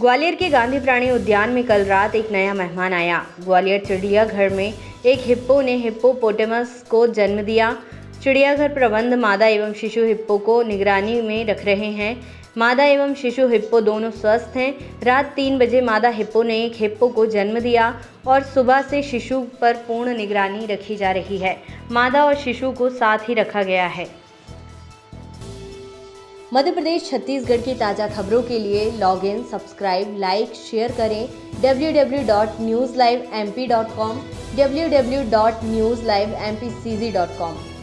ग्वालियर के गांधी प्राणी उद्यान में कल रात एक नया मेहमान आया। ग्वालियर चिड़ियाघर में एक हिप्पो ने हिप्पो हिप्पोपोटेमस को जन्म दिया। चिड़ियाघर प्रबंध मादा एवं शिशु हिप्पो को निगरानी में रख रहे हैं। मादा एवं शिशु हिप्पो दोनों स्वस्थ हैं। रात तीन बजे मादा हिप्पो ने एक हिप्पो को जन्म दिया और सुबह से शिशु पर पूर्ण निगरानी रखी जा रही है। मादा और शिशु को साथ ही रखा गया है। मध्य प्रदेश छत्तीसगढ़ की ताज़ा खबरों के लिए log in subscribe like share करें डब्ल्यू डब्ल्यू डॉट www.newslivempcz.com